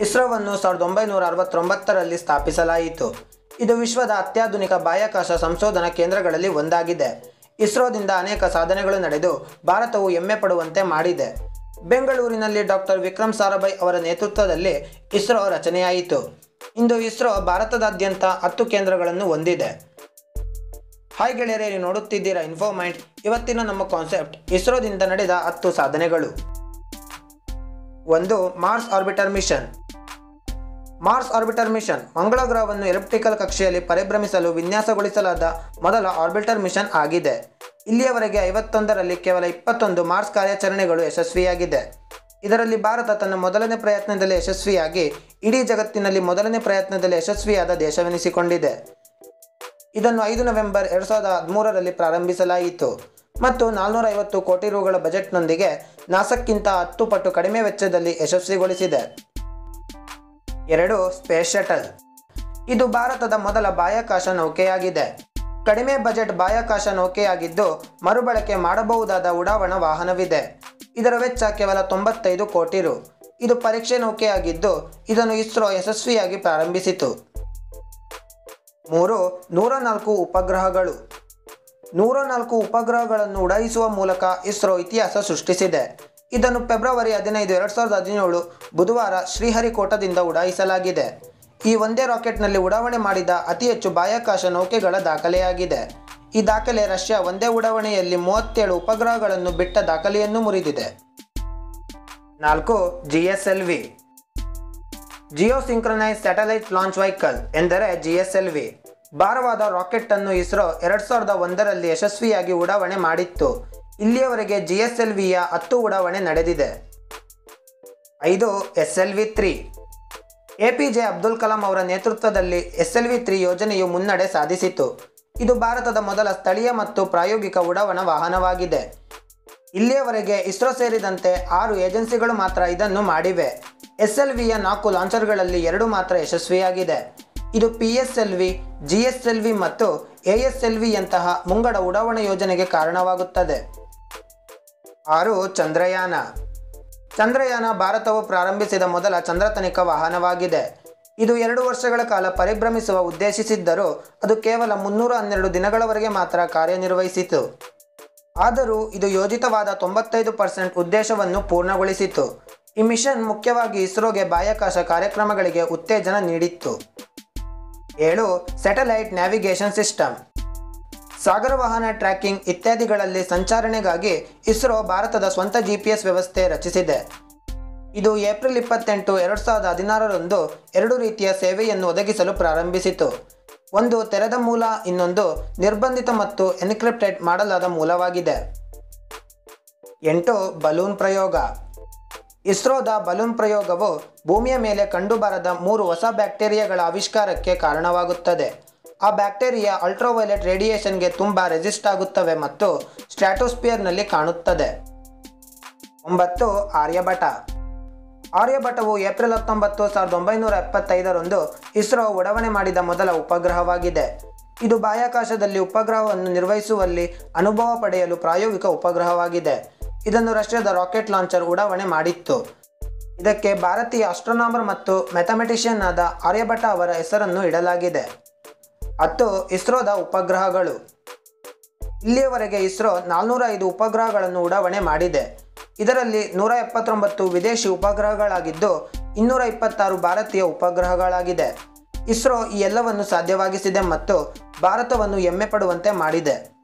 ಇಸ್ರೋವನ್ನು ಸಾವಿರದ ಒಂಬೈನೂರ ಅರವತ್ತೊಂಬತ್ತರಲ್ಲಿ ಸ್ಥಾಪಿಸಲಾಯಿತು. ಇದು ವಿಶ್ವದ ಅತ್ಯಾಧುನಿಕ ಬಾಹ್ಯಾಕಾಶ ಸಂಶೋಧನಾ ಕೇಂದ್ರಗಳಲ್ಲಿ ಒಂದಾಗಿದೆ. ಇಸ್ರೋದಿಂದ ಅನೇಕ ಸಾಧನೆಗಳು ನಡೆದು ಭಾರತವು ಹೆಮ್ಮೆ ಪಡುವಂತೆ ಮಾಡಿದೆ. ಬೆಂಗಳೂರಿನಲ್ಲಿ ಡಾಕ್ಟರ್ ವಿಕ್ರಮ್ ಸಾರಾಭಾಯ್ ಅವರ ನೇತೃತ್ವದಲ್ಲಿ ಇಸ್ರೋ ರಚನೆಯಾಯಿತು. ಇಂದು ಇಸ್ರೋ ಭಾರತದಾದ್ಯಂತ ಹತ್ತು ಕೇಂದ್ರಗಳನ್ನು ಹೊಂದಿದೆ. ಹಾಯ್ ಗೆಳೆಯರೇ, ನೀವು ನೋಡುತ್ತಿದ್ದೀರಾ ಇನ್ಫೋಮೈಂಟ್ ಇವತ್ತಿನ ನಮ್ಮ ಕಾನ್ಸೆಪ್ಟ್ ಇಸ್ರೋದಿಂದ ನಡೆದ ಹತ್ತು ಸಾಧನೆಗಳು. ಒಂದು Mars orbiter mission. Mars orbiter mission ಮಂಗಳ ಗ್ರಹವನ್ನು ಎಲೆಕ್ಟ್ರಿಕಲ್ ಕಕ್ಷೆಯಲ್ಲಿ ಪರಿಭ್ರಮಿಸಲು ವಿನ್ಯಾಸಗೊಳಿಸಲಾದ ಮೊದಲ ಆರ್ಬಿಟರ್ ಮಿಷನ್ ಆಗಿದೆ. ಇಲ್ಲಿಯವರೆಗೆ ಐವತ್ತೊಂದರಲ್ಲಿ ಕೇವಲ ಇಪ್ಪತ್ತೊಂದು ಮಾರ್ಸ್ ಕಾರ್ಯಾಚರಣೆಗಳು ಯಶಸ್ವಿಯಾಗಿದೆ. ಇದರಲ್ಲಿ ಭಾರತ ತನ್ನ ಮೊದಲನೇ ಪ್ರಯತ್ನದಲ್ಲಿ ಯಶಸ್ವಿಯಾಗಿ ಇಡೀ ಜಗತ್ತಿನಲ್ಲಿ ಮೊದಲನೇ ಪ್ರಯತ್ನದಲ್ಲಿ ಯಶಸ್ವಿಯಾದ ದೇಶವೆನಿಸಿಕೊಂಡಿದೆ. ಇದನ್ನು ಐದು ನವೆಂಬರ್ ಎರಡು ಸಾವಿರದ ಹದಿಮೂರರಲ್ಲಿ ಪ್ರಾರಂಭಿಸಲಾಯಿತು. ಮತ್ತು ನಾಲ್ನೂರ ಐವತ್ತು ಕೋಟಿ ರುಗಳ ಬಜೆಟ್ನೊಂದಿಗೆ ನಾಸಕ್ಕಿಂತ ಹತ್ತು ಪಟ್ಟು ಕಡಿಮೆ ವೆಚ್ಚದಲ್ಲಿ ಯಶಸ್ವಿಗೊಳಿಸಿದೆ. ಎರಡು, ಸ್ಪೇಸ್ ಶಟಲ್. ಇದು ಭಾರತದ ಮೊದಲ ಬಾಹ್ಯಾಕಾಶ ನೌಕೆಯಾಗಿದೆ. ಕಡಿಮೆ ಬಜೆಟ್ ಬಾಹ್ಯಾಕಾಶ ನೌಕೆಯಾಗಿದ್ದು ಮರುಬಳಕೆ ಮಾಡಬಹುದಾದ ಉಡಾವಣಾ ವಾಹನವಿದೆ. ಇದರ ವೆಚ್ಚ ಕೇವಲ ತೊಂಬತ್ತೈದು ಕೋಟಿ ರು. ಇದು ಪರೀಕ್ಷೆ ನೌಕೆಯಾಗಿದ್ದು ಇದನ್ನು ಇಸ್ರೋ ಯಶಸ್ವಿಯಾಗಿ ಪ್ರಾರಂಭಿಸಿತು. ಮೂರು ನೂರ ನಾಲ್ಕು ಉಪಗ್ರಹಗಳು. ನೂರ ನಾಲ್ಕು ಉಪಗ್ರಹಗಳನ್ನು ಉಡಾಯಿಸುವ ಮೂಲಕ ಇಸ್ರೋ ಇತಿಹಾಸ ಸೃಷ್ಟಿಸಿದೆ. ಇದನ್ನು ಫೆಬ್ರವರಿ ಹದಿನೈದು, ಎರಡು ಸಾವಿರದ ಹದಿನೇಳು ಬುಧವಾರ ಶ್ರೀಹರಿಕೋಟದಿಂದ ಉಡಾಯಿಸಲಾಗಿದೆ. ಈ ಒಂದೇ ರಾಕೆಟ್ನಲ್ಲಿ ಉಡಾವಣೆ ಮಾಡಿದ ಅತಿ ಹೆಚ್ಚು ಬಾಹ್ಯಾಕಾಶ ನೌಕೆಗಳ ದಾಖಲೆಯಾಗಿದೆ. ಈ ದಾಖಲೆ ರಷ್ಯಾ ಒಂದೇ ಉಡಾವಣೆಯಲ್ಲಿ ಮೂವತ್ತೇಳು ಉಪಗ್ರಹಗಳನ್ನು ಬಿಟ್ಟ ದಾಖಲೆಯನ್ನು ಮುರಿದಿದೆ. ನಾಲ್ಕು G S L V geo synchronise satellite launch vehicle ಎಂದರೆ ಜಿಎಸ್ಎಲ್ವಿ. ಭಾರವಾದ ರಾಕೆಟ್ ಅನ್ನು ಇಸ್ರೋ ಎರಡ್ ಸಾವಿರದ ಒಂದರಲ್ಲಿ ಯಶಸ್ವಿಯಾಗಿ ಉಡಾವಣೆ ಮಾಡಿತ್ತು. ಇಲ್ಲಿಯವರೆಗೆ ಜಿಎಸ್ಎಲ್ವಿಯ ಹತ್ತು ಉಡಾವಣೆ ನಡೆದಿದೆ. ಐದು S L V three. A P J Abdul Kalam ಅವರ ನೇತೃತ್ವದಲ್ಲಿ ಎಸ್ ಎಲ್ ವಿ ತ್ರೀ ಯೋಜನೆಯು ಮುನ್ನಡೆ ಸಾಧಿಸಿತು. ಇದು ಭಾರತದ ಮೊದಲ ಸ್ಥಳೀಯ ಮತ್ತು ಪ್ರಾಯೋಗಿಕ ಉಡಾವಣಾ ವಾಹನವಾಗಿದೆ. ಇಲ್ಲಿಯವರೆಗೆ ಇಸ್ರೋ ಸೇರಿದಂತೆ ಆರು ಏಜೆನ್ಸಿಗಳು ಮಾತ್ರ ಇದನ್ನು ಮಾಡಿವೆ. ಎಸ್ ಎಲ್ ವಿಯ ನಾಲ್ಕು ಲಾಂಚರ್ಗಳಲ್ಲಿ ಎರಡು ಮಾತ್ರ ಯಶಸ್ವಿಯಾಗಿದೆ. ಇದು P S L V G S L V ಮತ್ತು ಎ ಎಸ್ ಎಲ್ ವಿಯಂತಹ ಮುಂಗಡ ಉಡಾವಣೆ ಯೋಜನೆಗೆ ಕಾರಣವಾಗುತ್ತದೆ. ಆರು, ಚಂದ್ರಯಾನ. ಚಂದ್ರಯಾನ ಭಾರತವು ಪ್ರಾರಂಭಿಸಿದ ಮೊದಲ ಚಂದ್ರತನಿಕ ವಾಹನವಾಗಿದೆ. ಇದು ಎರಡು ವರ್ಷಗಳ ಕಾಲ ಪರಿಭ್ರಮಿಸುವ ಉದ್ದೇಶಿಸಿದ್ದರೂ ಅದು ಕೇವಲ ಮುನ್ನೂರ ಹನ್ನೆರಡು ದಿನಗಳವರೆಗೆ ಮಾತ್ರ ಕಾರ್ಯನಿರ್ವಹಿಸಿತು. ಆದರೂ ಇದು ಯೋಜಿತವಾದ ತೊಂಬತ್ತೈದು ಪರ್ಸೆಂಟ್ ಉದ್ದೇಶವನ್ನು ಪೂರ್ಣಗೊಳಿಸಿತು. ಈ ಮಿಷನ್ ಮುಖ್ಯವಾಗಿ ಇಸ್ರೋಗೆ ಬಾಹ್ಯಾಕಾಶ ಕಾರ್ಯಕ್ರಮಗಳಿಗೆ ಉತ್ತೇಜನ ನೀಡಿತ್ತು. ಏಳು ಸ್ಯಾಟಲೈಟ್ ನ್ಯಾವಿಗೇಷನ್ ಸಿಸ್ಟಮ್ ಸಾಗರ ವಾಹನ ಟ್ರ್ಯಾಕಿಂಗ್ ಇತ್ಯಾದಿಗಳಲ್ಲಿ ಸಂಚಾರಣೆಗಾಗಿ ಇಸ್ರೋ ಭಾರತದ ಸ್ವಂತ ಜಿಪಿಎಸ್ ವ್ಯವಸ್ಥೆ ರಚಿಸಿದೆ. ಇದು ಏಪ್ರಿಲ್ ಇಪ್ಪತ್ತೆಂಟು ಎರಡು ಸಾವಿರದ ಹದಿನಾರರಂದು ಎರಡು ರೀತಿಯ ಸೇವೆಯನ್ನು ಒದಗಿಸಲು ಪ್ರಾರಂಭಿಸಿತು. ಒಂದು ತೆರೆದ ಮೂಲ, ಇನ್ನೊಂದು ನಿರ್ಬಂಧಿತ ಮತ್ತು ಎನ್ಕ್ರಿಪ್ಟೆಡ್ ಮಾಡಲಾದ ಮೂಲವಾಗಿದೆ. ಎಂಟು ಬಲೂನ್ ಪ್ರಯೋಗ. ಇಸ್ರೋದ ಬಲೂನ್ ಪ್ರಯೋಗವು ಭೂಮಿಯ ಮೇಲೆ ಕಂಡುಬರದ ಮೂರು ಹೊಸ ಬ್ಯಾಕ್ಟೀರಿಯಾಗಳ ಆವಿಷ್ಕಾರಕ್ಕೆ ಕಾರಣವಾಗುತ್ತದೆ. ಆ ಬ್ಯಾಕ್ಟೀರಿಯಾ ಅಲ್ಟ್ರಾವೈಲೆಟ್ ರೇಡಿಯೇಷನ್ಗೆ ತುಂಬ ರೆಸಿಸ್ಟ್ ಆಗುತ್ತವೆ ಮತ್ತು ಸ್ಟ್ರಾಟೋಸ್ಪಿಯರ್ನಲ್ಲಿ ಕಾಣುತ್ತದೆ. ಒಂಬತ್ತು, ಆರ್ಯಭಟ. ಆರ್ಯಭಟವು ಏಪ್ರಿಲ್ ಹತ್ತೊಂಬತ್ತು, ಸಾವಿರದ ಒಂಬೈನೂರ ಎಪ್ಪತ್ತೈದರಂದು ಇಸ್ರೋ ಉಡಾವಣೆ ಮಾಡಿದ ಮೊದಲ ಉಪಗ್ರಹವಾಗಿದೆ. ಇದು ಬಾಹ್ಯಾಕಾಶದಲ್ಲಿ ಉಪಗ್ರಹವನ್ನು ನಿರ್ವಹಿಸುವಲ್ಲಿ ಅನುಭವ ಪಡೆಯಲು ಪ್ರಾಯೋಗಿಕ ಉಪಗ್ರಹವಾಗಿದೆ. ಇದನ್ನು ರಷ್ಯಾದ ರಾಕೆಟ್ ಲಾಂಚರ್ ಉಡಾವಣೆ ಮಾಡಿತ್ತು. ಇದಕ್ಕೆ ಭಾರತೀಯ ಆಸ್ಟ್ರೋನಾಮರ್ ಮತ್ತು ಮ್ಯಾಥಮೆಟಿಷಿಯನ್ ಆದ ಆರ್ಯಭಟ ಅವರ ಹೆಸರನ್ನು ಇಡಲಾಗಿದೆ. ಹತ್ತು ಇಸ್ರೋದ ಉಪಗ್ರಹಗಳು. ಇಲ್ಲಿಯವರೆಗೆ ಇಸ್ರೋ ನಾಲ್ನೂರ ಐದು ಉಪಗ್ರಹಗಳನ್ನು ಉಡಾವಣೆ ಮಾಡಿದೆ. ಇದರಲ್ಲಿ ನೂರ ಎಪ್ಪತ್ತೊಂಬತ್ತು ವಿದೇಶಿ ಉಪಗ್ರಹಗಳಾಗಿದ್ದು ಇನ್ನೂರ ಇಪ್ಪತ್ತಾರು ಭಾರತೀಯ ಉಪಗ್ರಹಗಳಾಗಿದೆ. ಇಸ್ರೋ ಈ ಎಲ್ಲವನ್ನು ಸಾಧ್ಯವಾಗಿಸಿದೆ ಮತ್ತು ಭಾರತವನ್ನು ಹೆಮ್ಮೆ ಪಡುವಂತೆ ಮಾಡಿದೆ.